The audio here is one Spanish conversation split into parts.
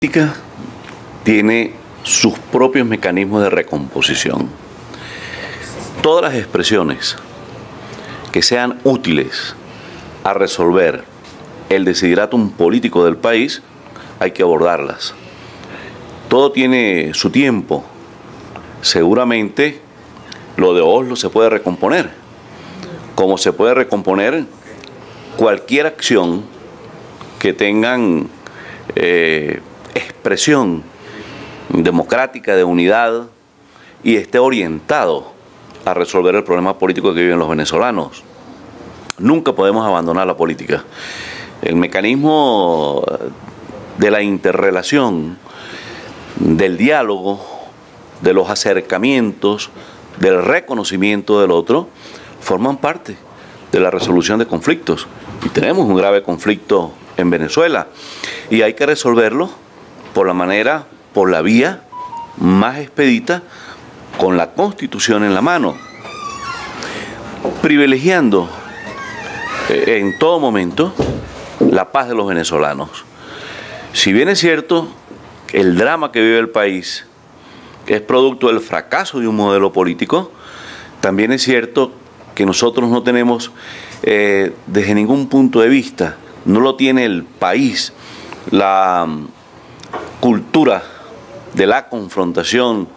política tiene sus propios mecanismos de recomposición. Todas las expresiones que sean útiles a resolver el desideratum político del país, hay que abordarlas. Todo tiene su tiempo. Seguramente lo de Oslo se puede recomponer, como se puede recomponer cualquier acción que tengan eh, expresión democrática de unidad y esté orientado a resolver el problema político que viven los venezolanos. Nunca podemos abandonar la política. El mecanismo de la interrelación, del diálogo, de los acercamientos, del reconocimiento del otro, forman parte de la resolución de conflictos. Y tenemos un grave conflicto en Venezuela y hay que resolverlo por la manera, por la vía más expedita, con la constitución en la mano, privilegiando eh, en todo momento la paz de los venezolanos. Si bien es cierto, el drama que vive el país es producto del fracaso de un modelo político, también es cierto que nosotros no tenemos eh, desde ningún punto de vista, no lo tiene el país, la cultura de la confrontación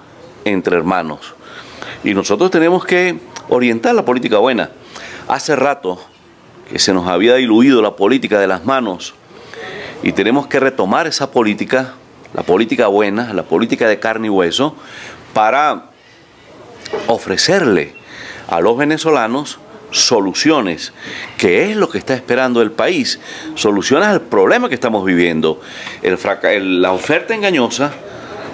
entre hermanos. Y nosotros tenemos que orientar la política buena. Hace rato que se nos había diluido la política de las manos y tenemos que retomar esa política, la política buena, la política de carne y hueso, para ofrecerle a los venezolanos soluciones, que es lo que está esperando el país, soluciones al problema que estamos viviendo. La oferta engañosa,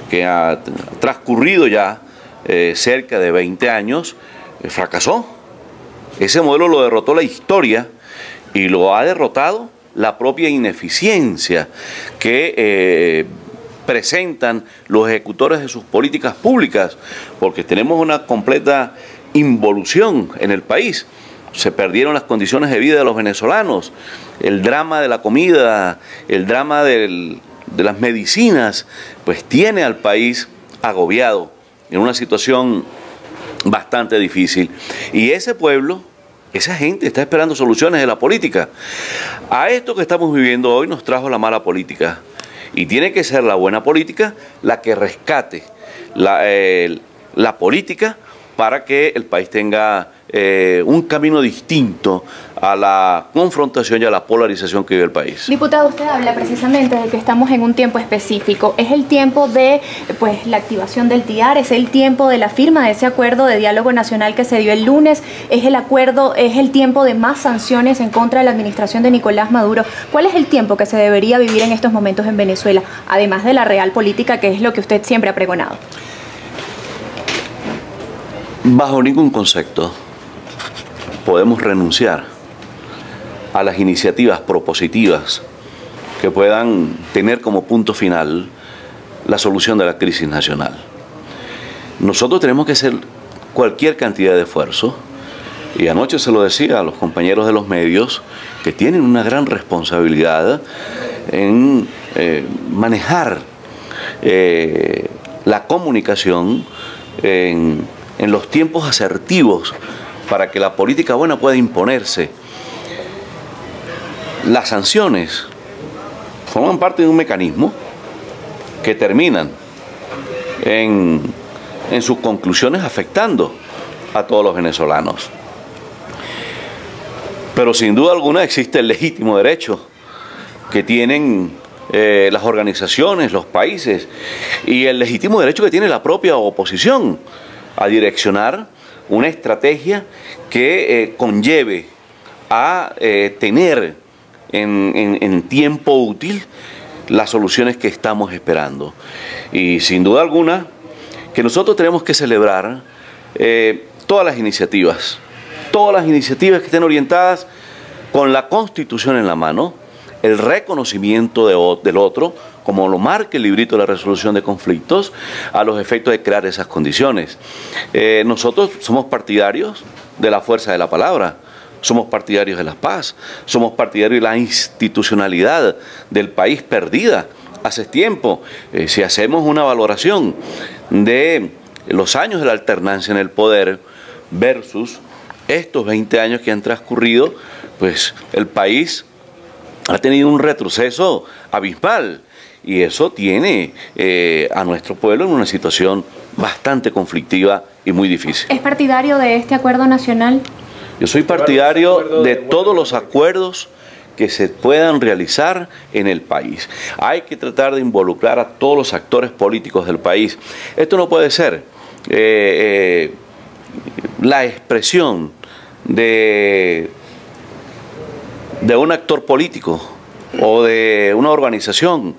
que ha transcurrido ya eh, cerca de 20 años, eh, fracasó. Ese modelo lo derrotó la historia y lo ha derrotado la propia ineficiencia que eh, presentan los ejecutores de sus políticas públicas, porque tenemos una completa involución en el país se perdieron las condiciones de vida de los venezolanos, el drama de la comida, el drama de las medicinas, pues tiene al país agobiado en una situación bastante difícil. Y ese pueblo, esa gente está esperando soluciones de la política. A esto que estamos viviendo hoy nos trajo la mala política. Y tiene que ser la buena política la que rescate la, la política para que el país tenga eh, un camino distinto a la confrontación y a la polarización que vive el país. Diputado, usted habla precisamente de que estamos en un tiempo específico. ¿Es el tiempo de pues, la activación del TIAR? ¿Es el tiempo de la firma de ese acuerdo de diálogo nacional que se dio el lunes? ¿Es el acuerdo, es el tiempo de más sanciones en contra de la administración de Nicolás Maduro? ¿Cuál es el tiempo que se debería vivir en estos momentos en Venezuela, además de la real política, que es lo que usted siempre ha pregonado? Bajo ningún concepto podemos renunciar a las iniciativas propositivas que puedan tener como punto final la solución de la crisis nacional. Nosotros tenemos que hacer cualquier cantidad de esfuerzo, y anoche se lo decía a los compañeros de los medios, que tienen una gran responsabilidad en eh, manejar eh, la comunicación en, en los tiempos asertivos para que la política buena pueda imponerse. Las sanciones forman parte de un mecanismo que terminan en, sus conclusiones afectando a todos los venezolanos. Pero sin duda alguna existe el legítimo derecho que tienen eh, las organizaciones, los países, y el legítimo derecho que tiene la propia oposición a direccionar una estrategia que eh, conlleve a eh, tener en, tiempo útil las soluciones que estamos esperando. Y sin duda alguna, que nosotros tenemos que celebrar eh, todas las iniciativas, todas las iniciativas que estén orientadas con la constitución en la mano, el reconocimiento del otro, como lo marca el librito de la resolución de conflictos, a los efectos de crear esas condiciones. Eh, nosotros somos partidarios de la fuerza de la palabra, somos partidarios de la paz, somos partidarios de la institucionalidad del país perdida hace tiempo. Eh, si hacemos una valoración de los años de la alternancia en el poder versus estos 20 años que han transcurrido, pues el país ha tenido un retroceso abismal y eso tiene eh, a nuestro pueblo en una situación bastante conflictiva y muy difícil. ¿Es partidario de este acuerdo nacional? Yo soy partidario de todos los acuerdos que se puedan realizar en el país. Hay que tratar de involucrar a todos los actores políticos del país. Esto no puede ser eh, eh, la expresión de, de un actor político o de una organización.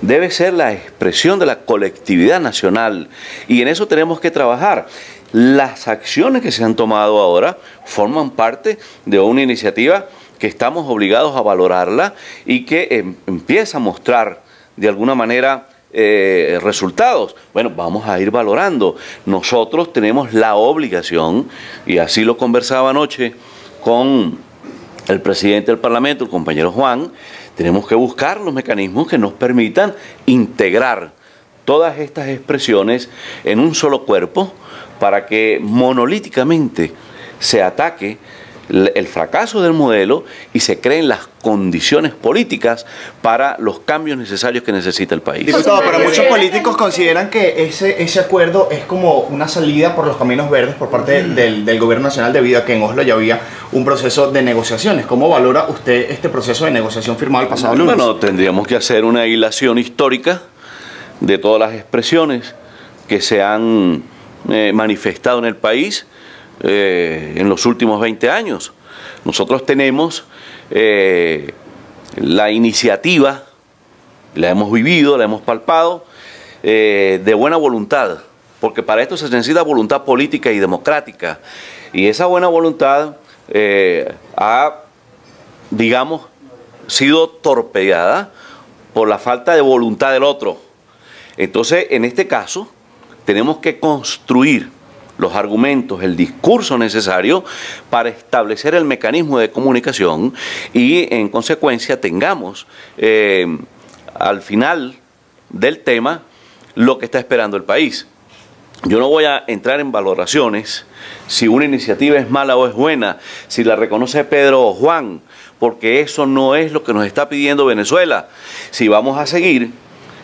Debe ser la expresión de la colectividad nacional y en eso tenemos que trabajar. Las acciones que se han tomado ahora forman parte de una iniciativa que estamos obligados a valorarla y que em, empieza a mostrar de alguna manera eh, resultados. Bueno, vamos a ir valorando. Nosotros tenemos la obligación, y así lo conversaba anoche con el presidente del Parlamento, el compañero Juan, tenemos que buscar los mecanismos que nos permitan integrar todas estas expresiones en un solo cuerpo para que monolíticamente se ataque el fracaso del modelo y se creen las condiciones políticas para los cambios necesarios que necesita el país. Diputado, pero muchos políticos consideran que ese, ese acuerdo es como una salida por los caminos verdes por parte mm. del, gobierno nacional debido a que en Oslo ya había un proceso de negociaciones. ¿Cómo valora usted este proceso de negociación firmado el pasado lunes? Bueno, tendríamos que hacer una hilación histórica de todas las expresiones que se han eh, manifestado en el país eh, en los últimos 20 años. Nosotros tenemos eh, la iniciativa, la hemos vivido, la hemos palpado, eh, de buena voluntad, porque para esto se necesita voluntad política y democrática. Y esa buena voluntad ha, digamos, sido torpedeada por la falta de voluntad del otro. Entonces, en este caso, tenemos que construir los argumentos, el discurso necesario para establecer el mecanismo de comunicación y en consecuencia tengamos eh, al final del tema lo que está esperando el país. Yo no voy a entrar en valoraciones si una iniciativa es mala o es buena, si la reconoce Pedro o Juan, porque eso no es lo que nos está pidiendo Venezuela. Si vamos a seguir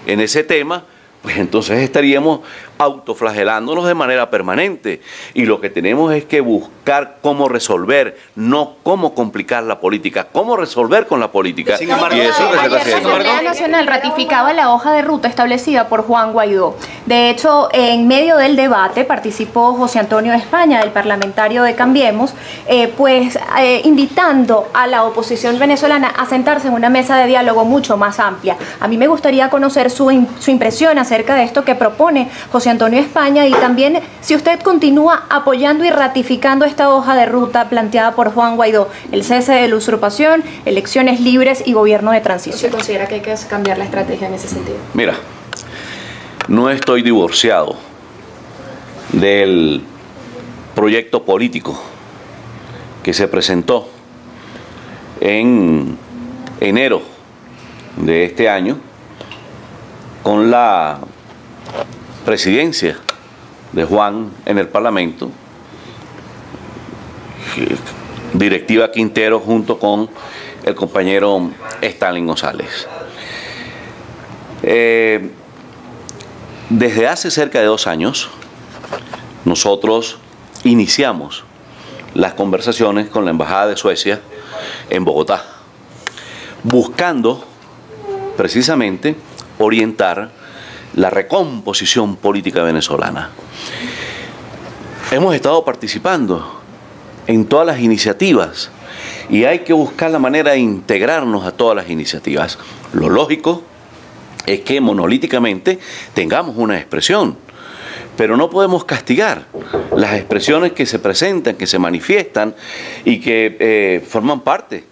en ese tema, pues entonces estaríamos autoflagelándonos de manera permanente. Y lo que tenemos es que buscar cómo resolver, no cómo complicar la política, cómo resolver con la política. y eso que se está La Asamblea Nacional ratificaba la hoja de ruta establecida por Juan Guaidó. De hecho, en medio del debate participó José Antonio España, el parlamentario de Cambiemos, eh, pues eh, invitando a la oposición venezolana a sentarse en una mesa de diálogo mucho más amplia. A mí me gustaría conocer su, su impresión acerca de esto que propone José Antonio España y también si usted continúa apoyando y ratificando esta hoja de ruta planteada por Juan Guaidó, el cese de la usurpación, elecciones libres y gobierno de transición. ¿Se considera que hay que cambiar la estrategia en ese sentido? Mira, no estoy divorciado del proyecto político que se presentó en enero de este año con la presidencia de Juan en el Parlamento, directiva Quintero junto con el compañero Stalin González. Eh, desde hace cerca de dos años, nosotros iniciamos las conversaciones con la Embajada de Suecia en Bogotá, buscando precisamente orientar la recomposición política venezolana. Hemos estado participando en todas las iniciativas y hay que buscar la manera de integrarnos a todas las iniciativas. Lo lógico es que monolíticamente tengamos una expresión, pero no podemos castigar las expresiones que se presentan, que se manifiestan y que eh, forman parte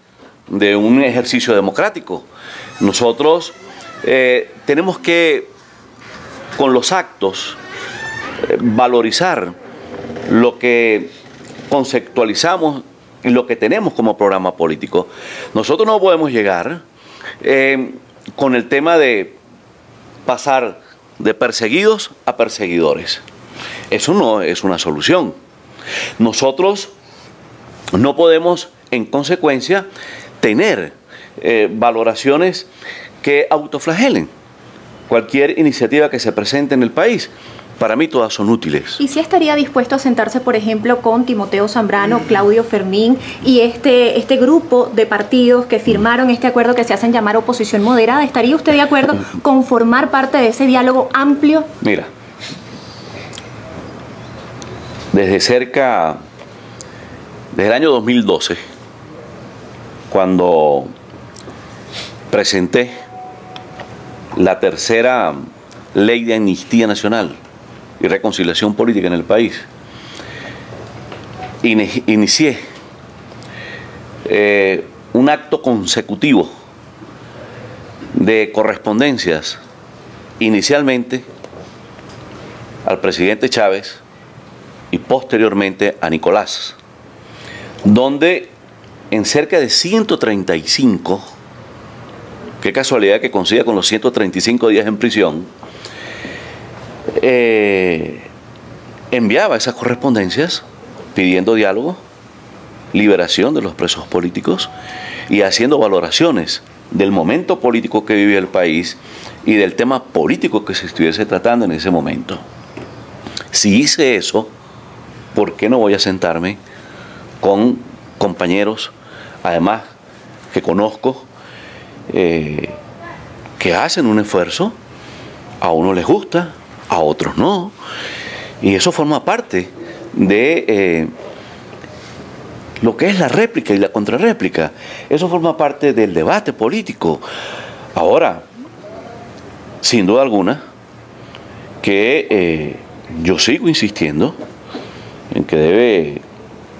de un ejercicio democrático. Nosotros eh, tenemos que con los actos, eh, valorizar lo que conceptualizamos y lo que tenemos como programa político. Nosotros no podemos llegar eh, con el tema de pasar de perseguidos a perseguidores. Eso no es una solución. Nosotros no podemos, en consecuencia, tener eh, valoraciones que autoflagelen cualquier iniciativa que se presente en el país. Para mí todas son útiles. ¿Y si estaría dispuesto a sentarse, por ejemplo, con Timoteo Zambrano, Claudio Fermín y este, este grupo de partidos que firmaron este acuerdo que se hacen llamar oposición moderada? ¿Estaría usted de acuerdo con formar parte de ese diálogo amplio? Mira, desde cerca, desde el año 2012, cuando presenté la tercera ley de amnistía nacional y reconciliación política en el país, inicié eh, un acto consecutivo de correspondencias inicialmente al presidente Chávez y posteriormente a Nicolás, donde en cerca de 135, qué casualidad que consiga con los 135 días en prisión, eh, enviaba esas correspondencias pidiendo diálogo, liberación de los presos políticos y haciendo valoraciones del momento político que vive el país y del tema político que se estuviese tratando en ese momento. Si hice eso, ¿por qué no voy a sentarme con compañeros, además que conozco, eh, que hacen un esfuerzo, a uno les gusta, a otros no, y eso forma parte de eh, lo que es la réplica y la contrarréplica, eso forma parte del debate político. Ahora, sin duda alguna, que eh, yo sigo insistiendo, en que debe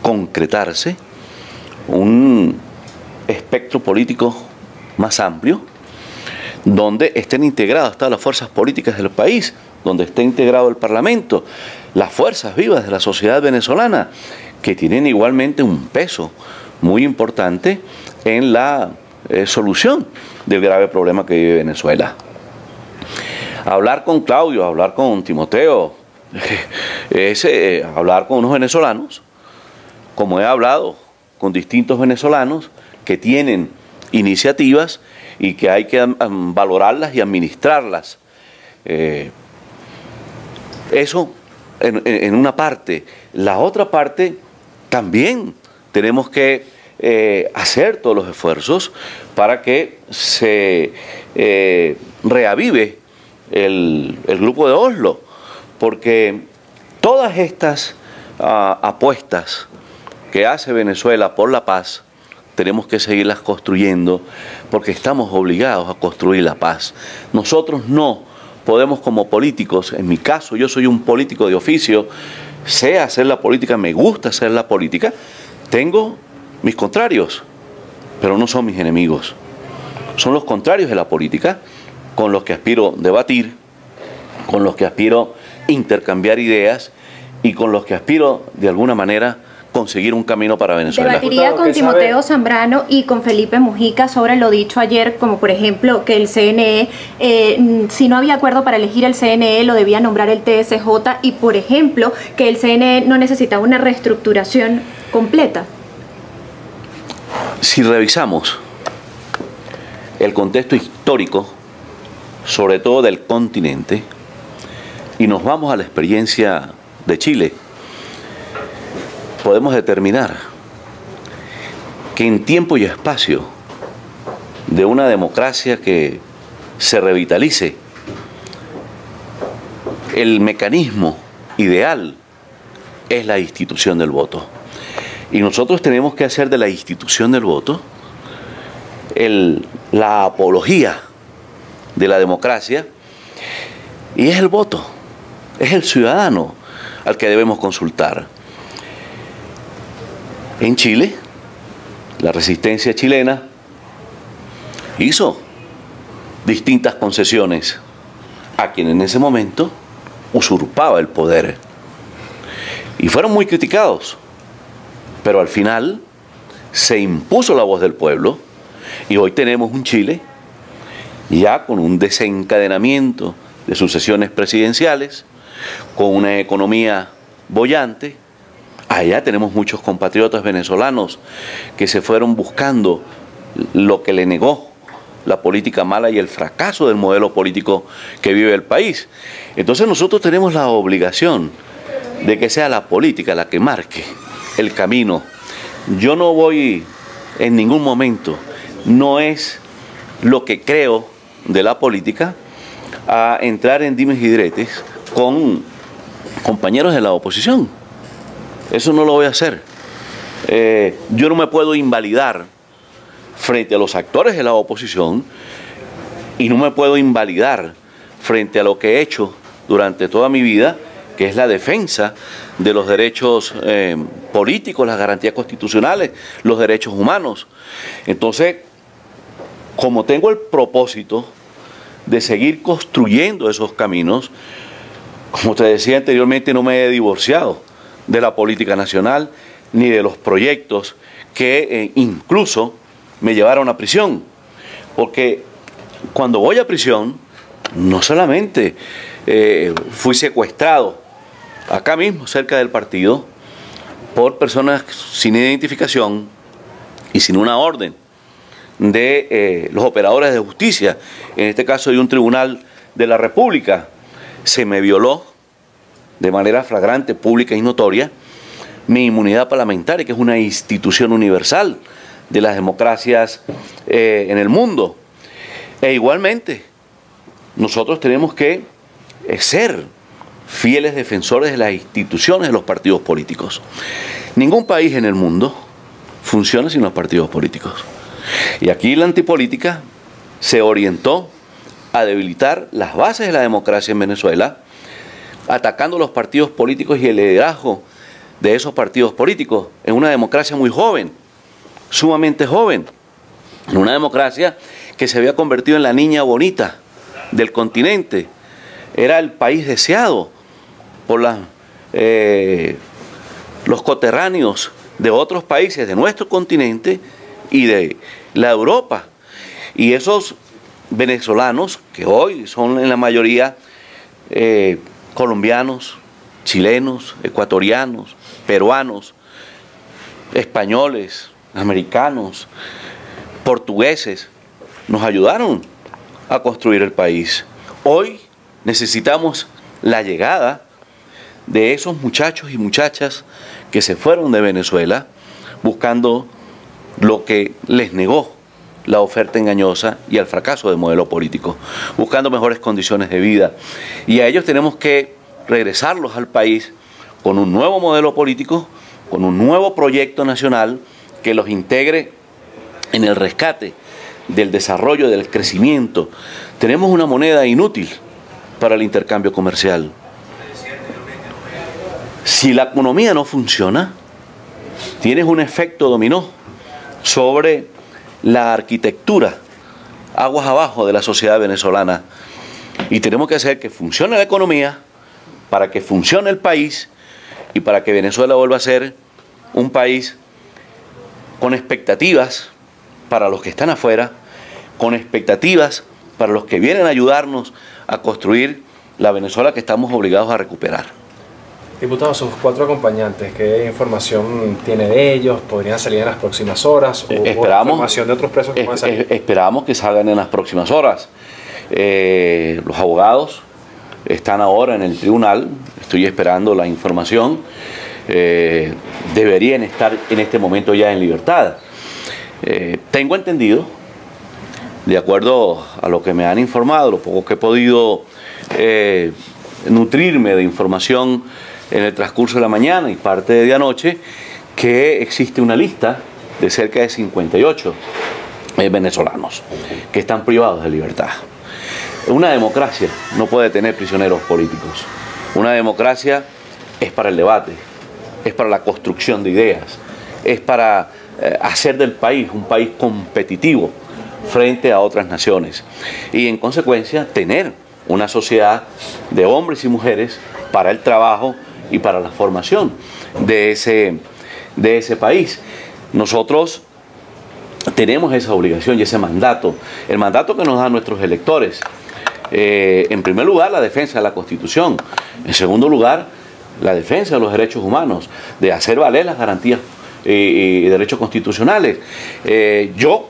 concretarse un espectro político más amplio, donde estén integradas todas las fuerzas políticas del país, donde esté integrado el Parlamento, las fuerzas vivas de la sociedad venezolana, que tienen igualmente un peso muy importante en la eh, solución del grave problema que vive Venezuela. Hablar con Claudio, hablar con Timoteo, es eh, hablar con unos venezolanos, como he hablado con distintos venezolanos que tienen iniciativas y que hay que valorarlas y administrarlas. Eh, eso en, una parte. La otra parte también tenemos que eh, hacer todos los esfuerzos para que se reavive el, el grupo de Oslo porque todas estas ah, apuestas que hace Venezuela por la paz, tenemos que seguirlas construyendo porque estamos obligados a construir la paz. Nosotros no podemos como políticos, en mi caso yo soy un político de oficio, sé hacer la política, me gusta hacer la política, tengo mis contrarios, pero no son mis enemigos. Son los contrarios de la política con los que aspiro debatir, con los que aspiro intercambiar ideas y con los que aspiro de alguna manera conseguir un camino para Venezuela. Debatiría con Timoteo Zambrano y con Felipe Mujica sobre lo dicho ayer, como por ejemplo que el CNE, eh, si no había acuerdo para elegir el CNE, lo debía nombrar el TSJ y por ejemplo que el CNE no necesitaba una reestructuración completa. Si revisamos el contexto histórico, sobre todo del continente, y nos vamos a la experiencia de Chile, podemos determinar que en tiempo y espacio de una democracia que se revitalice, el mecanismo ideal es la institución del voto. Y nosotros tenemos que hacer de la institución del voto la apología de la democracia y es el voto es el ciudadano al que debemos consultar. En Chile, la resistencia chilena hizo distintas concesiones a quien en ese momento usurpaba el poder. Y fueron muy criticados, pero al final se impuso la voz del pueblo y hoy tenemos un Chile ya con un desencadenamiento de sucesiones presidenciales, con una economía bollante. Allá tenemos muchos compatriotas venezolanos que se fueron buscando lo que le negó la política mala y el fracaso del modelo político que vive el país. Entonces nosotros tenemos la obligación de que sea la política la que marque el camino. Yo no voy en ningún momento, no es lo que creo de la política, a entrar en dimes y diretes con compañeros de la oposición. Eso no lo voy a hacer. Eh, yo no me puedo invalidar frente a los actores de la oposición y no me puedo invalidar frente a lo que he hecho durante toda mi vida, que es la defensa de los derechos eh, políticos, las garantías constitucionales, los derechos humanos. Entonces, como tengo el propósito de seguir construyendo esos caminos, como te decía anteriormente, no me he divorciado de la política nacional ni de los proyectos que eh, incluso me llevaron a prisión. Porque cuando voy a prisión, no solamente eh, fui secuestrado acá mismo, cerca del partido, por personas sin identificación y sin una orden de eh, los operadores de justicia, en este caso de un tribunal de la República, se me violó de manera flagrante, pública y notoria mi inmunidad parlamentaria, que es una institución universal de las democracias eh, en el mundo. E igualmente, nosotros tenemos que eh, ser fieles defensores de las instituciones de los partidos políticos. Ningún país en el mundo funciona sin los partidos políticos. Y aquí la antipolítica se orientó a debilitar las bases de la democracia en Venezuela, atacando los partidos políticos y el liderazgo de esos partidos políticos. En una democracia muy joven, sumamente joven, en una democracia que se había convertido en la niña bonita del continente, era el país deseado por eh, los coterráneos de otros países de nuestro continente y de la Europa. Y esos venezolanos, que hoy son en la mayoría eh, colombianos, chilenos, ecuatorianos, peruanos, españoles, americanos, portugueses, nos ayudaron a construir el país. Hoy necesitamos la llegada de esos muchachos y muchachas que se fueron de Venezuela buscando lo que les negó la oferta engañosa y el fracaso del modelo político, buscando mejores condiciones de vida. Y a ellos tenemos que regresarlos al país con un nuevo modelo político, con un nuevo proyecto nacional que los integre en el rescate del desarrollo, del crecimiento. Tenemos una moneda inútil para el intercambio comercial. Si la economía no funciona, tienes un efecto dominó sobre la arquitectura aguas abajo de la sociedad venezolana. Y tenemos que hacer que funcione la economía para que funcione el país y para que Venezuela vuelva a ser un país con expectativas para los que están afuera, con expectativas para los que vienen a ayudarnos a construir la Venezuela que estamos obligados a recuperar. Diputado, sus cuatro acompañantes, ¿qué información tiene de ellos? ¿Podrían salir en las próximas horas? ¿O esperamos, información de otros presos que salir? Esperamos que salgan en las próximas horas. Eh, los abogados están ahora en el tribunal, estoy esperando la información. Eh, deberían estar en este momento ya en libertad. Eh, tengo entendido, de acuerdo a lo que me han informado, lo poco que he podido nutrirme de información, en el transcurso de la mañana y parte de anoche que existe una lista de cerca de 58 eh, venezolanos que están privados de libertad. Una democracia no puede tener prisioneros políticos. Una democracia es para el debate, es para la construcción de ideas, es para eh, hacer del país un país competitivo frente a otras naciones y en consecuencia tener una sociedad de hombres y mujeres para el trabajo, y para la formación de ese, de ese país. Nosotros tenemos esa obligación y ese mandato, el mandato que nos dan nuestros electores. Eh, en primer lugar, la defensa de la Constitución. En segundo lugar, la defensa de los derechos humanos, de hacer valer las garantías y, derechos constitucionales. Eh, yo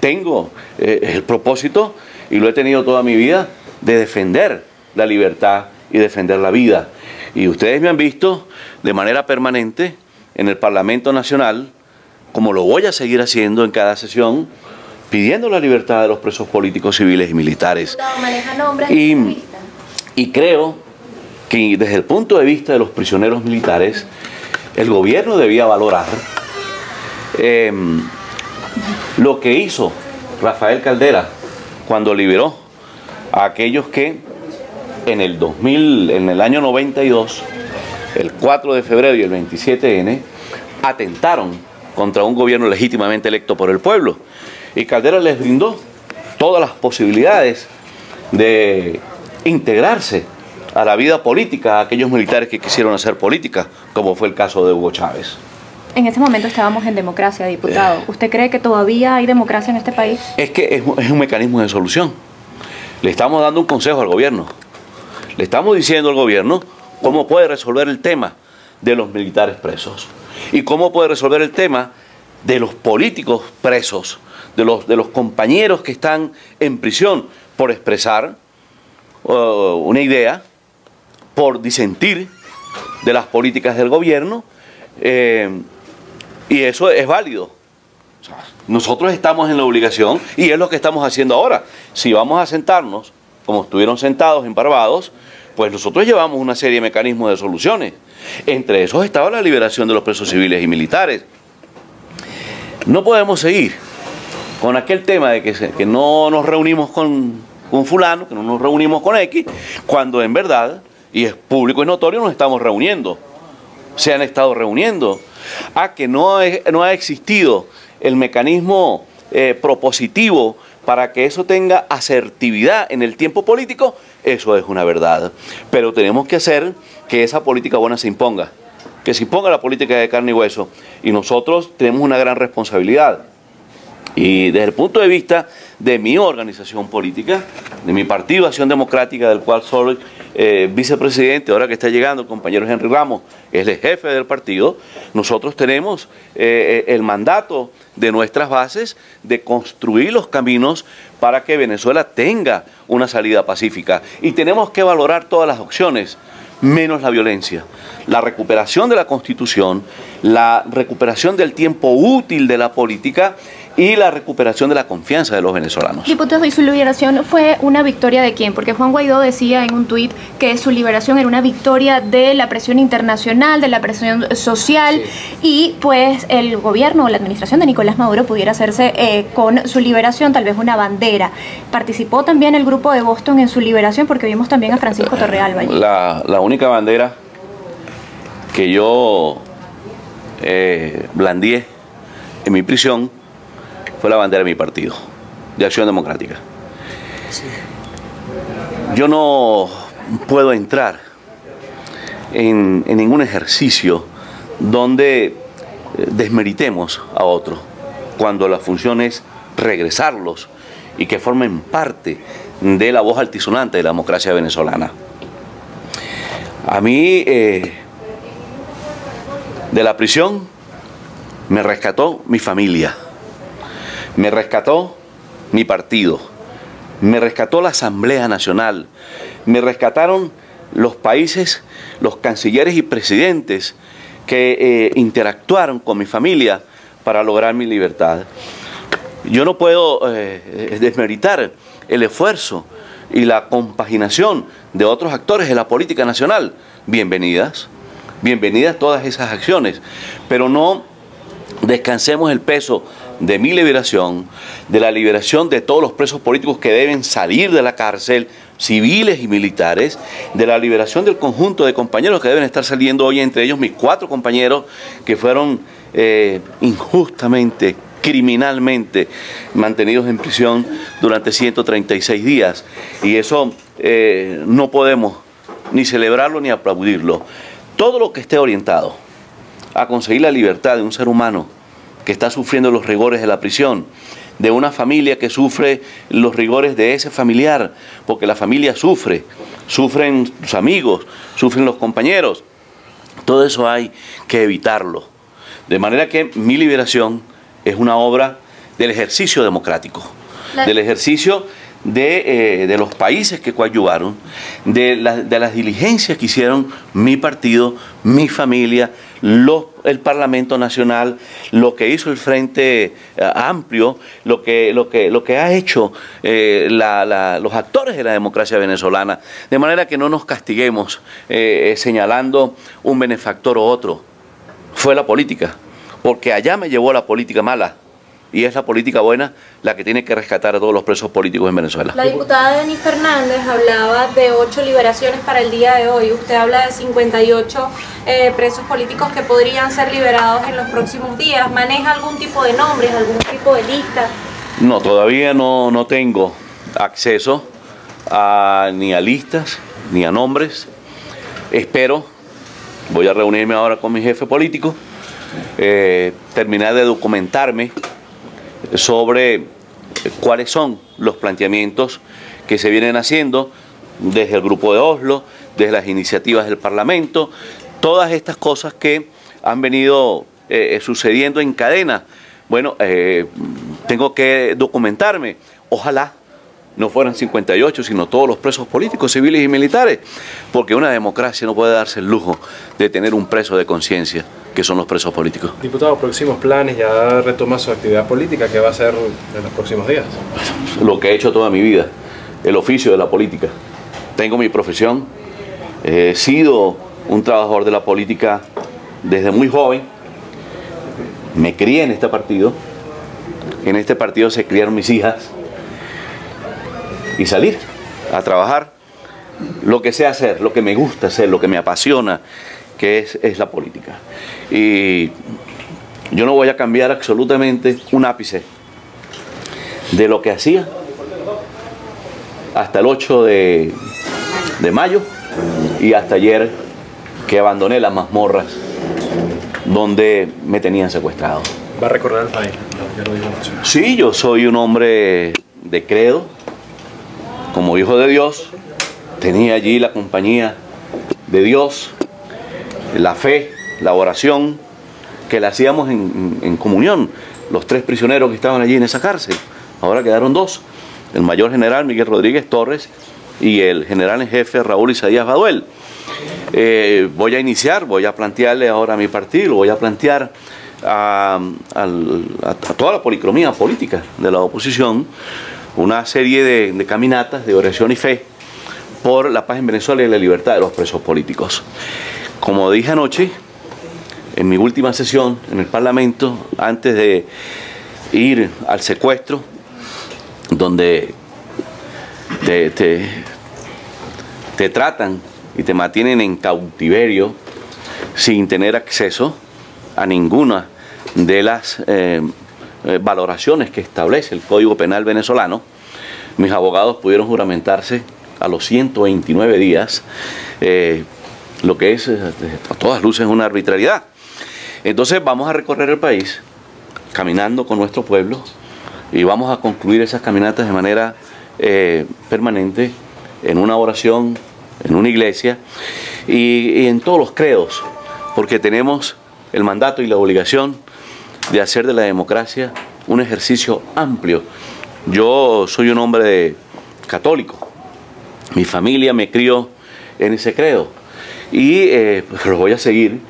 tengo eh, el propósito, y lo he tenido toda mi vida, de defender la libertad y defender la vida. Y ustedes me han visto de manera permanente en el Parlamento Nacional, como lo voy a seguir haciendo en cada sesión, pidiendo la libertad de los presos políticos, civiles y militares. Y, y creo que desde el punto de vista de los prisioneros militares, el gobierno debía valorar em, lo que hizo Rafael Caldera cuando liberó a aquellos que en el 2000, en el año 92, el 4 de febrero y el 27N, atentaron contra un gobierno legítimamente electo por el pueblo. Y Caldera les brindó todas las posibilidades de integrarse a la vida política a aquellos militares que quisieron hacer política, como fue el caso de Hugo Chávez. En ese momento estábamos en democracia, diputado. Eh. ¿Usted cree que todavía hay democracia en este país? Es que es, un mecanismo de solución. Le estamos dando un consejo al gobierno. Le estamos diciendo al gobierno cómo puede resolver el tema de los militares presos y cómo puede resolver el tema de los políticos presos, de los, de los compañeros que están en prisión por expresar uh, una idea por disentir de las políticas del gobierno eh, y eso es válido. nosotros estamos en la obligación y es lo que estamos haciendo ahora. Si vamos a sentarnos, como estuvieron sentados en Barbados, pues nosotros llevamos una serie de mecanismos de soluciones. Entre esos estaba la liberación de los presos civiles y militares. No podemos seguir con aquel tema de que, no nos reunimos con, con fulano, que no nos reunimos con X, cuando en verdad y es público y notorio, nos estamos reuniendo. Se han estado reuniendo. Ah, que no, no ha existido el mecanismo eh, propositivo para que eso tenga asertividad en el tiempo político, eso es una verdad. Pero tenemos que hacer que esa política buena se imponga, que se imponga la política de carne y hueso. Y nosotros tenemos una gran responsabilidad. Y desde el punto de vista de mi organización política, de mi partido Acción Democrática, del cual soy eh, vicepresidente, ahora que está llegando el compañero Henry Ramos, es el jefe del partido, nosotros tenemos eh, el mandato de nuestras bases de construir los caminos para que Venezuela tenga una salida pacífica. Y tenemos que valorar todas las opciones, menos la violencia. La recuperación de la constitución, la recuperación del tiempo útil de la política y la recuperación de la confianza de los venezolanos. Diputado, ¿y su liberación fue una victoria de quién? Porque Juan Guaidó decía en un tuit que su liberación era una victoria de la presión internacional, de la presión social, y pues el gobierno o la administración de Nicolás Maduro pudiera hacerse eh, con su liberación tal vez una bandera. ¿Participó también el grupo de Boston en su liberación? Porque vimos también a Francisco Torrealba allí. La, la única bandera que yo eh, blandié en mi prisión fue la bandera de mi partido, de Acción Democrática. Yo no puedo entrar en, ningún ejercicio donde eh, desmeritemos a otro, cuando la función es regresarlos y que formen parte de la voz altisonante de la democracia venezolana. A mí, eh, de la prisión, me rescató mi familia. Me rescató mi partido, me rescató la Asamblea Nacional, me rescataron los países, los cancilleres y presidentes que eh, interactuaron con mi familia para lograr mi libertad. Yo no puedo eh, desmeritar el esfuerzo y la compaginación de otros actores de la política nacional. Bienvenidas, bienvenidas todas esas acciones, pero no descansemos el peso de mi liberación, de la liberación de todos los presos políticos que deben salir de la cárcel, civiles y militares, de la liberación del conjunto de compañeros que deben estar saliendo hoy, entre ellos mis cuatro compañeros que fueron eh, injustamente, criminalmente mantenidos en prisión durante 136 días. Y eso eh, no podemos ni celebrarlo ni aplaudirlo. Todo lo que esté orientado a conseguir la libertad de un ser humano, que está sufriendo los rigores de la prisión, de una familia que sufre los rigores de ese familiar, porque la familia sufre, sufren sus amigos, sufren los compañeros. Todo eso hay que evitarlo. De manera que mi liberación es una obra del ejercicio democrático, del ejercicio de, eh, los países que coadyuvaron, de, de las diligencias que hicieron mi partido, mi familia, el Parlamento Nacional, lo que hizo el Frente eh, Amplio, lo que, lo que, lo que ha hecho eh, los actores de la democracia venezolana, de manera que no nos castiguemos señalando un benefactor o otro. Fue la política, porque allá me llevó la política mala y es la política buena la que tiene que rescatar a todos los presos políticos en Venezuela. La diputada Denis Fernández hablaba de ocho liberaciones para el día de hoy. Usted habla de 58 eh, presos políticos que podrían ser liberados en los próximos días. ¿Maneja algún tipo de nombres, algún tipo de lista? No, todavía no, no tengo acceso a, ni a listas ni a nombres. Espero, voy a reunirme ahora con mi jefe político, eh, terminar de documentarme sobre cuáles son los planteamientos que se vienen haciendo desde el Grupo de Oslo, desde las iniciativas del Parlamento, todas estas cosas que han venido eh, sucediendo en cadena. Bueno, eh, tengo que documentarme. Ojalá no fueran 58, sino todos los presos políticos, civiles y militares, porque una democracia no puede darse el lujo de tener un preso de conciencia que son los presos políticos. Diputado, próximos planes, ya retoma su actividad política, ¿qué va a hacer en los próximos días? Lo que he hecho toda mi vida, el oficio de la política. Tengo mi profesión, he sido un trabajador de la política desde muy joven, me crié en este partido, en este partido se criaron mis hijas y salir a trabajar lo que sé hacer, lo que me gusta hacer, lo que me apasiona, que es, es la política. Y yo no voy a cambiar absolutamente un ápice de lo que hacía hasta el 8 de, de mayo y hasta ayer que abandoné las mazmorras donde me tenían secuestrado. ¿Va a recorrer el país? Sí, yo soy un hombre de credo, como hijo de Dios, tenía allí la compañía de Dios, la fe, la oración, que la hacíamos en, comunión, los tres prisioneros que estaban allí en esa cárcel. Ahora quedaron dos, el mayor general Miguel Rodríguez Torres y el general en jefe Raúl Isaías Baduel. Eh, voy a iniciar, voy a plantearle ahora a mi partido, voy a plantear a, toda la policromía política de la oposición una serie de, de caminatas de oración y fe por la paz en Venezuela y la libertad de los presos políticos. Como dije anoche, en mi última sesión en el Parlamento, antes de ir al secuestro, donde te, tratan y te mantienen en cautiverio sin tener acceso a ninguna de las eh, eh, valoraciones que establece el Código Penal venezolano, mis abogados pudieron juramentarse a los 129 días, eh, lo que es a todas luces una arbitrariedad. Entonces vamos a recorrer el país caminando con nuestro pueblo y vamos a concluir esas caminatas de manera eh, permanente en una oración, en una iglesia y, en todos los credos, porque tenemos el mandato y la obligación de hacer de la democracia un ejercicio amplio. Yo soy un hombre católico, mi familia me crió en ese credo y eh, pues, lo voy a seguir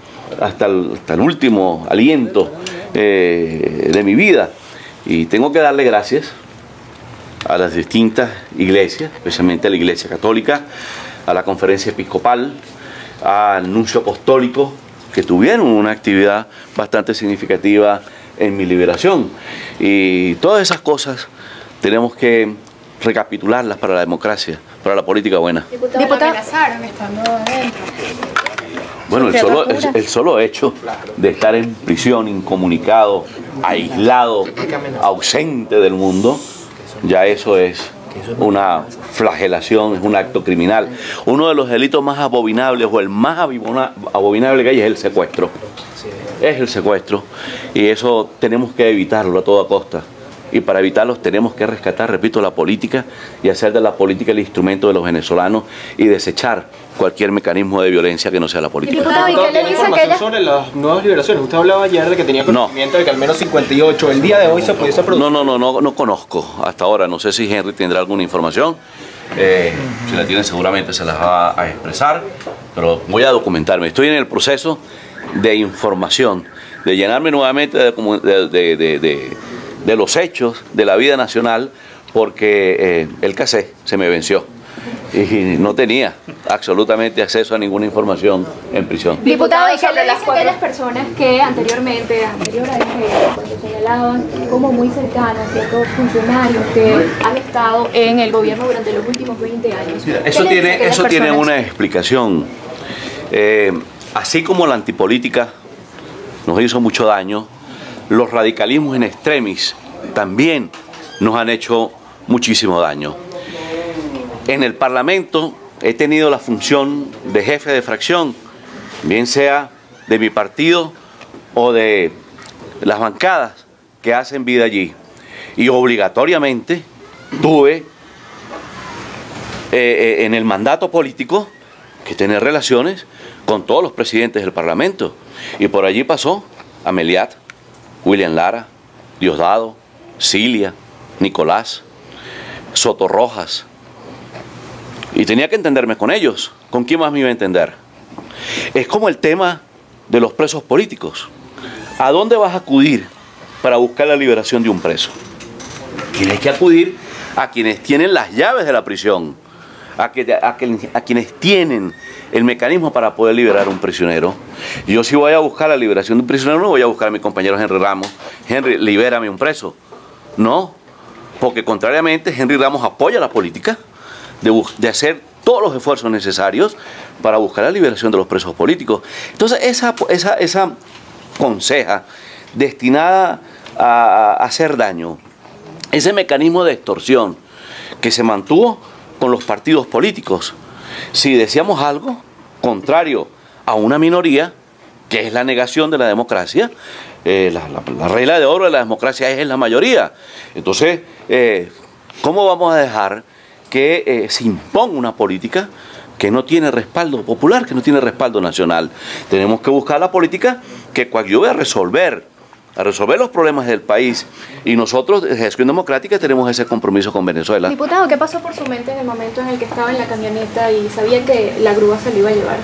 hasta el, último aliento eh, de mi vida. Y tengo que darle gracias a las distintas iglesias, especialmente a la Iglesia Católica, a la Conferencia Episcopal, al Nuncio Apostólico, que tuvieron una actividad bastante significativa en mi liberación. Y todas esas cosas tenemos que recapitularlas para la democracia, para la política buena. Diputado, estando bueno, el solo, el, solo hecho de estar en prisión, incomunicado, aislado, ausente del mundo, ya eso es una flagelación, es un acto criminal. Uno de los delitos más abominables o el más abominable que hay es el secuestro. es el secuestro y eso tenemos que evitarlo a toda costa. Y para evitarlo tenemos que rescatar, repito, la política y hacer de la política el instrumento de los venezolanos y desechar cualquier mecanismo de violencia que no sea la política. Diputado, ¿y qué le ¿Tiene dice información aquella? sobre las nuevas liberaciones? Usted hablaba ayer de que tenía No. conocimiento de que al menos 58 el día de hoy se pudiese producir. No, no, no, no, no conozco hasta ahora. No sé si Henry tendrá alguna información. Eh, si la tiene seguramente se las va a expresar, pero voy a documentarme. Estoy en el proceso de información, de llenarme nuevamente de- de- de- de- de los hechos de la vida nacional, porque eh, el casé se me venció y no tenía absolutamente acceso a ninguna información en prisión. Diputado, ¿y qué le las dicen cuatro- aquellas personas que anteriormente, anterior a este, pues, se señalaban como muy cercanas a ciertos funcionarios que han estado en el gobierno durante los últimos 20 años? Mira, ¿Qué eso tiene, eso tiene una explicación. Eh, así como la antipolítica nos hizo mucho daño, los radicalismos en extremis también nos han hecho muchísimo daño. En el Parlamento he tenido la función de jefe de fracción, bien sea de mi partido o de las bancadas que hacen vida allí. Y obligatoriamente tuve eh, eh, en el mandato político que tener relaciones con todos los presidentes del Parlamento. Y por allí pasó Ameliat, William Lara, Diosdado, Cilia, Nicolás, Soto Rojas. Y tenía que entenderme con ellos. ¿Con quién más me iba a entender? Es como el tema de los presos políticos. ¿A dónde vas a acudir para buscar la liberación de un preso? Tienes que acudir a quienes tienen las llaves de la prisión, a, que- a a quienes tienen el mecanismo para poder liberar a un prisionero. Yo si voy a buscar la liberación de un prisionero, no voy a buscar a mi compañero Henry Ramos. Henry, libérame un preso. No, porque contrariamente Henry Ramos apoya la política de, hacer todos los esfuerzos necesarios para buscar la liberación de los presos políticos. Entonces, esa, esa, esa conseja destinada a hacer daño, ese mecanismo de extorsión que se mantuvo con los partidos políticos, si decíamos algo contrario a una minoría, que es la negación de la democracia, eh, la, la- la regla de oro de la democracia es la mayoría. Entonces, eh, ¿cómo vamos a dejar que eh, se imponga una política que no tiene respaldo popular, que no tiene respaldo nacional? Tenemos que buscar la política que coadyuve a resolver a resolver los problemas del país y nosotros de Gestión Democrática tenemos ese compromiso con Venezuela. Diputado, ¿qué pasó por su mente en el momento en el que estaba en la camioneta y sabía que la grúa se lo iba a llevar?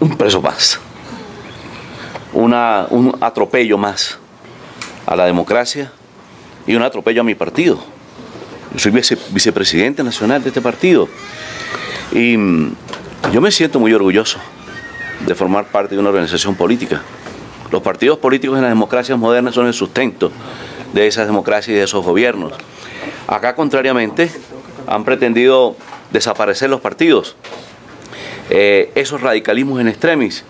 un preso más, una, un atropello más a la democracia y un atropello a mi partido. Yo soy vice- vicepresidente nacional de este partido y mm, yo me siento muy orgulloso de formar parte de una organización política. Los partidos políticos en las democracias modernas son el sustento de esas democracias y de esos gobiernos. Acá, contrariamente, han pretendido desaparecer los partidos eh, esos radicalismos en extremis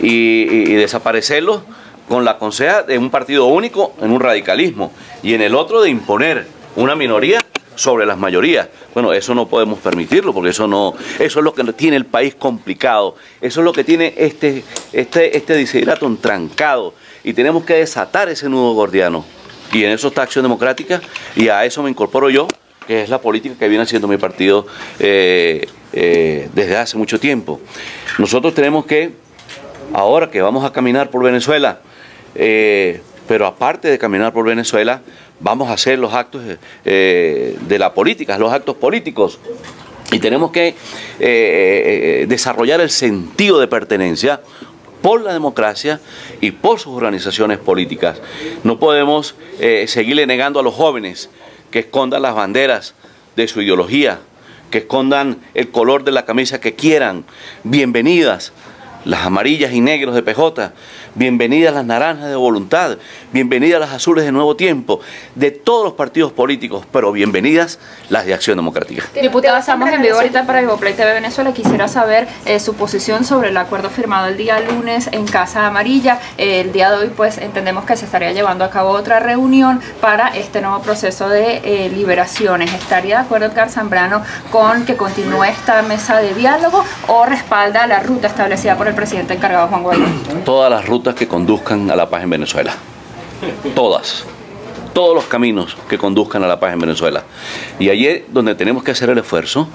y, y- y desaparecerlos con la conseja de un partido único en un radicalismo y en el otro de imponer una minoría sobre las mayorías. Bueno, eso no podemos permitirlo porque eso no, eso es lo que tiene el país complicado, eso es lo que tiene este, este, este desiderato entrancado y tenemos que desatar ese nudo gordiano. Y en eso está Acción Democrática y a eso me incorporo yo que es la política que viene haciendo mi partido eh, eh, desde hace mucho tiempo. Nosotros tenemos que, ahora que vamos a caminar por Venezuela, eh, pero aparte de caminar por Venezuela, vamos a hacer los actos eh, de la política, los actos políticos. Y tenemos que eh, eh, desarrollar el sentido de pertenencia por la democracia y por sus organizaciones políticas. No podemos eh, seguirle negando a los jóvenes que escondan las banderas de su ideología, que escondan el color de la camisa que quieran. Bienvenidas las amarillas y negros de PJ, bienvenidas las naranjas de voluntad, bienvenidas las azules de nuevo tiempo, de todos los partidos políticos, pero bienvenidas las de Acción Democrática. Diputada, estamos en vivo ahorita para Vivoplay TV Venezuela. Quisiera saber eh, su posición sobre el acuerdo firmado el día lunes en Casa Amarilla. Eh, el día de hoy, pues entendemos que se estaría llevando a cabo otra reunión para este nuevo proceso de eh, liberaciones. ¿Estaría de acuerdo Edgar Zambrano con que continúe esta mesa de diálogo o respalda la ruta establecida por el presidente encargado Juan Guaidó? Todas las rutas que conduzcan a la paz en Venezuela. Todas. Todos los caminos que conduzcan a la paz en Venezuela. Y allí es donde tenemos que hacer el esfuerzo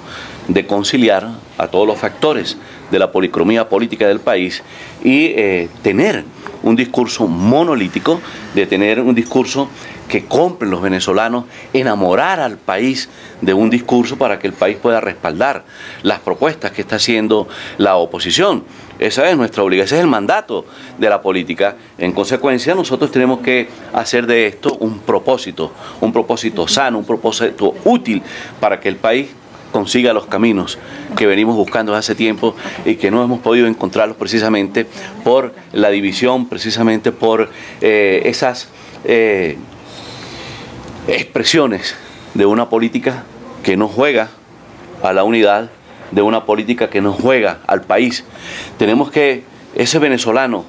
de conciliar a todos los factores de la policromía política del país y eh, tener un discurso monolítico, de tener un discurso que compren los venezolanos, enamorar al país de un discurso para que el país pueda respaldar las propuestas que está haciendo la oposición. Esa es nuestra obligación, ese es el mandato de la política. En consecuencia, nosotros tenemos que hacer de esto un propósito, un propósito sano, un propósito útil para que el país consiga los caminos que venimos buscando hace tiempo y que no hemos podido encontrarlos precisamente por la división, precisamente por eh, esas eh, expresiones de una política que no juega a la unidad, de una política que no juega al país. Tenemos que ese venezolano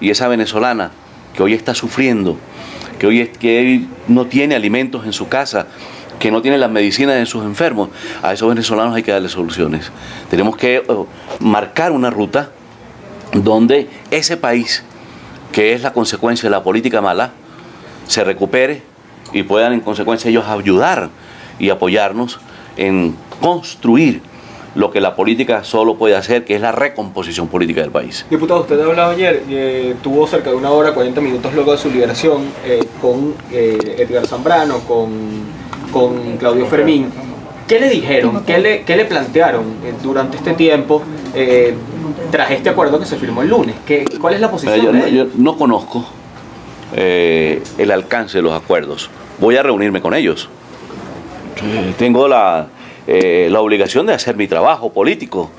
y esa venezolana que hoy está sufriendo, que hoy, que no tiene alimentos en su casa, que no tiene las medicinas en sus enfermos, a esos venezolanos hay que darle soluciones. Tenemos que eh, marcar una ruta donde ese país, que es la consecuencia de la política mala, se recupere y puedan en consecuencia ellos ayudar y apoyarnos en construir lo que la política solo puede hacer, que es la recomposición política del país. Diputado, usted hablado ayer, eh, tuvo cerca de una hora, 40 minutos luego de su liberación, eh, con eh, Edgar Zambrano, con, con Claudio Fermín. ¿Qué le dijeron? ¿Qué le, qué le plantearon durante este tiempo tras este acuerdo que se firmó el lunes? ¿Qué, ¿Cuál es la posición? Yo, yo no conozco el alcance de los acuerdos. Voy a reunirme con ellos. Tengo la, eh, la obligación de hacer mi trabajo político.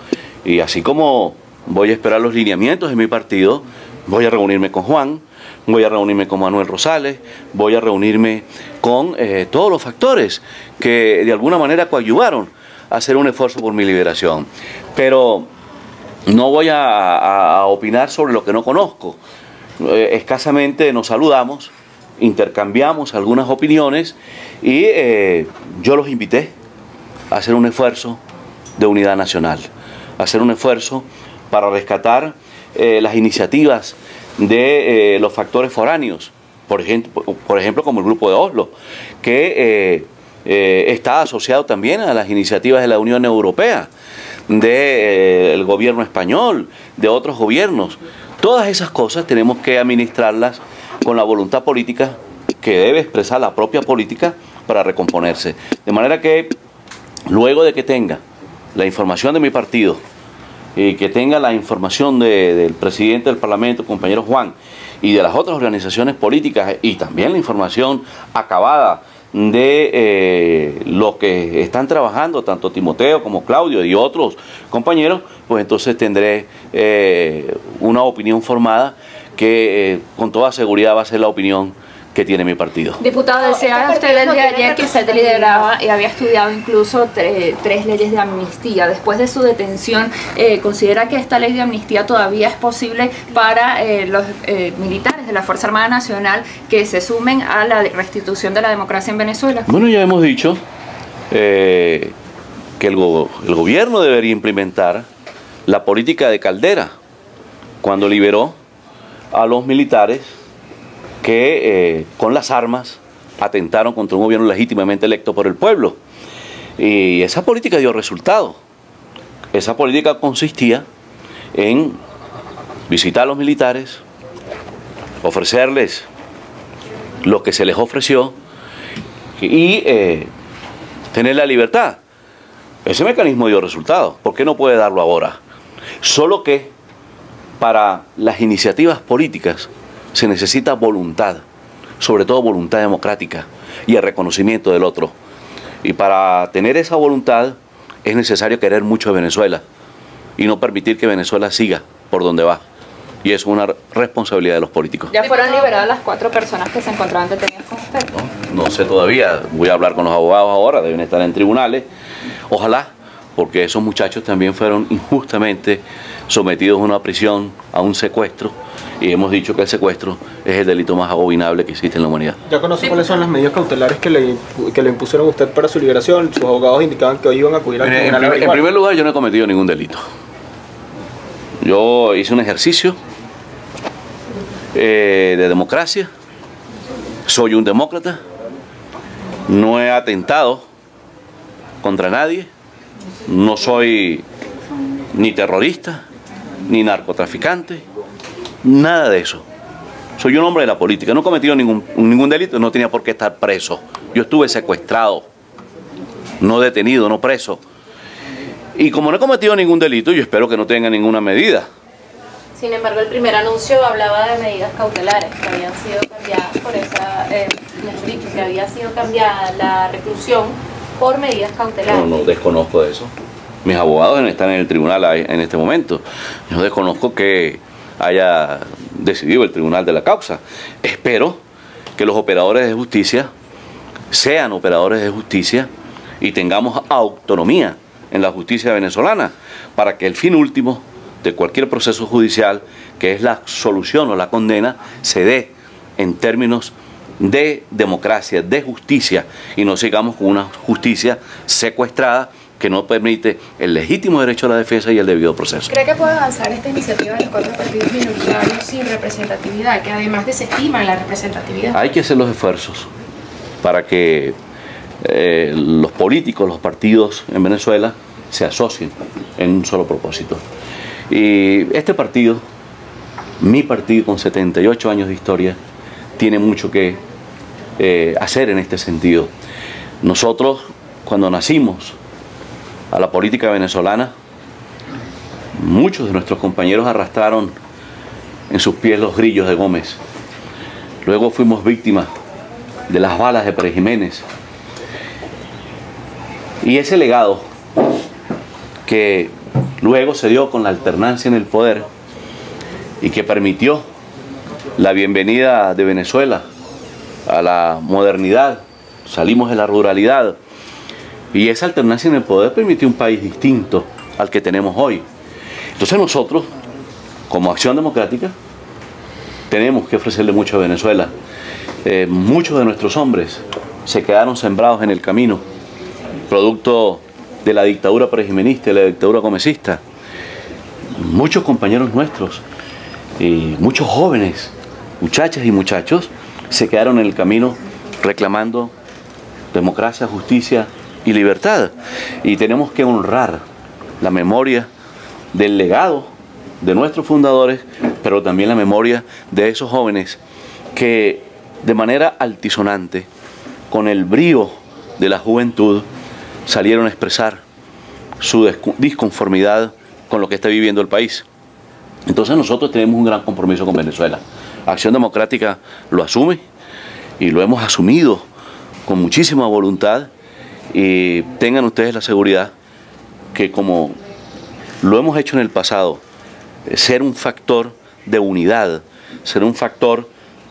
Y así como voy a esperar los lineamientos de mi partido, voy a reunirme con Juan, voy a reunirme con Manuel Rosales, voy a reunirme con eh, todos los factores que de alguna manera coadyuvaron a hacer un esfuerzo por mi liberación. Pero no voy a, opinar sobre lo que no conozco. Eh, escasamente nos saludamos, intercambiamos algunas opiniones y yo los invité hacer un esfuerzo de unidad nacional, hacer un esfuerzo para rescatar eh, las iniciativas de eh, los factores foráneos, por ejemplo, por ejemplo como el Grupo de Oslo, que eh, está asociado también a las iniciativas de la Unión Europea, del gobierno español, de otros gobiernos. Todas esas cosas tenemos que administrarlas con la voluntad política que debe expresar la propia política para recomponerse. De manera que luego de que tenga la información de mi partido y que tenga la información del presidente del Parlamento, compañero Juan, y de las otras organizaciones políticas y también la información acabada de eh, lo que están trabajando, tanto Timoteo como Claudio y otros compañeros, pues entonces tendré eh, una opinión formada que eh, con toda seguridad va a ser la opinión que tiene mi partido. Diputado, decía usted el día de ayer que usted lideraba y había estudiado incluso tres leyes de amnistía. Después de su detención, eh, ¿considera que esta ley de amnistía todavía es posible para eh, los eh, militares de la Fuerza Armada Nacional que se sumen a la restitución de la democracia en Venezuela? Bueno, ya hemos dicho que el, el gobierno debería implementar la política de Caldera cuando liberó a los militares que eh, con las armas atentaron contra un gobierno legítimamente electo por el pueblo. Y esa política dio resultado. Esa política consistía en visitar a los militares, ofrecerles lo que se les ofreció y eh, tener la libertad. Ese mecanismo dio resultado. ¿Por qué no puede darlo ahora? Solo que para las iniciativas políticas se necesita voluntad, sobre todo voluntad democrática y el reconocimiento del otro. Y para tener esa voluntad es necesario querer mucho a Venezuela y no permitir que Venezuela siga por donde va. Y eso es una responsabilidad de los políticos. ¿Ya fueron liberadas las cuatro personas que se encontraban detenidas con usted? No, no sé todavía, voy a hablar con los abogados ahora, deben estar en tribunales. Ojalá, porque esos muchachos también fueron injustamente sometidos a una prisión, a un secuestro, y hemos dicho que el secuestro es el delito más abominable que existe en la humanidad. ¿Ya conoce cuáles son las medidas cautelares que le, que le impusieron a usted para su liberación? Sus abogados indicaban que hoy iban a acudir al en, tribunal. a primer, en primer lugar, yo no he cometido ningún delito. Yo hice un ejercicio eh, de democracia, soy un demócrata, no he atentado contra nadie, no soy ni terrorista, ni narcotraficante, nada de eso. Soy un hombre de la política, no he cometido ningún, ningún delito, no tenía por qué estar preso. Yo estuve secuestrado, no detenido, no preso. Y como no he cometido ningún delito, yo espero que no tenga ninguna medida. Sin embargo, el primer anuncio hablaba de medidas cautelares que habían sido cambiadas por esa, eh, dicho, que había sido cambiada la reclusión por medidas cautelares. No, no desconozco de eso. Mis abogados están en el tribunal en este momento. Yo desconozco que haya decidido el tribunal de la causa. Espero que los operadores de justicia sean operadores de justicia y tengamos autonomía en la justicia venezolana para que el fin último de cualquier proceso judicial, que es la solución o la condena, se dé en términos de democracia, de justicia, y no sigamos con una justicia secuestrada que no permite el legítimo derecho a la defensa y el debido proceso. ¿Cree que puede avanzar esta iniciativa de los cuatro partidos minoritarios sin representatividad, que además desestiman la representatividad? Hay que hacer los esfuerzos para que eh, los políticos, los partidos en Venezuela se asocien en un solo propósito. Y este partido, mi partido con 78 años de historia, tiene mucho que eh, hacer en este sentido. Nosotros, cuando nacimos a la política venezolana, muchos de nuestros compañeros arrastraron en sus pies los grillos de Gómez. Luego fuimos víctimas de las balas de Pérez Jiménez. Y ese legado que luego se dio con la alternancia en el poder y que permitió la bienvenida de Venezuela a la modernidad, salimos de la ruralidad y esa alternancia en el poder permitió un país distinto al que tenemos hoy. Entonces nosotros, como acción democrática, tenemos que ofrecerle mucho a Venezuela. Eh, muchos de nuestros hombres se quedaron sembrados en el camino, producto de la dictadura prejimenista y la dictadura comecista. Muchos compañeros nuestros, y muchos jóvenes, muchachas y muchachos, se quedaron en el camino reclamando democracia, justicia y libertad. Y tenemos que honrar la memoria del legado de nuestros fundadores, pero también la memoria de esos jóvenes que de manera altisonante, con el brío de la juventud, salieron a expresar su disconformidad con lo que está viviendo el país. Entonces nosotros tenemos un gran compromiso con Venezuela. Acción Democrática lo asume y lo hemos asumido con muchísima voluntad y tengan ustedes la seguridad que como lo hemos hecho en el pasado, eh, ser un factor de unidad, ser un factor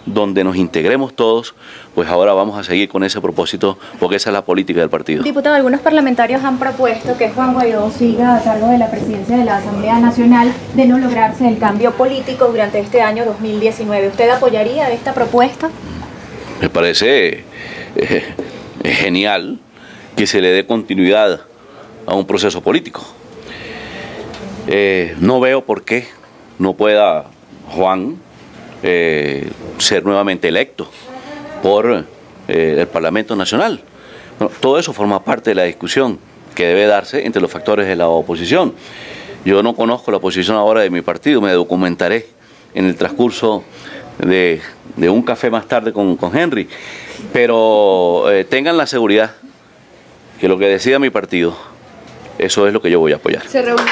donde nos integremos todos, pues ahora vamos a seguir con ese propósito porque esa es la política del partido. Diputado, algunos parlamentarios han propuesto que Juan Guaidó siga a cargo de la presidencia de la Asamblea Nacional de no lograrse el cambio político durante este año 2019. ¿Usted apoyaría esta propuesta? Me parece eh, genial que se le dé continuidad a un proceso político. Eh, no veo por qué no pueda Juan eh, ser nuevamente electo por eh, el Parlamento Nacional. Todo eso forma parte de la discusión que debe darse entre los factores de la oposición. Yo no conozco la posición ahora de mi partido, me documentaré en el transcurso de, un café más tarde con, Henry, pero tengan la seguridad que lo que decida mi partido, eso es lo que yo voy a apoyar. Se reunió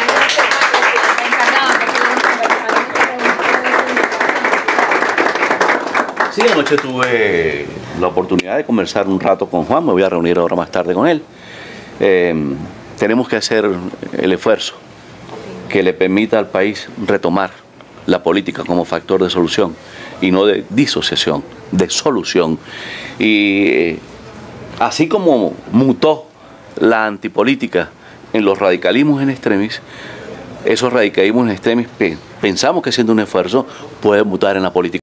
Sí, anoche tuve la oportunidad de conversar un rato con Juan, me voy a reunir ahora más tarde con él. Eh, tenemos que hacer el esfuerzo que le permita al país retomar la política como factor de solución y no de disociación, de solución. Y eh, así como mutó la antipolítica en los radicalismos en extremis, esos radicalismos en extremis pensamos que siendo un esfuerzo puede mutar en la política.